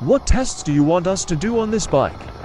What tests do you want us to do on this bike?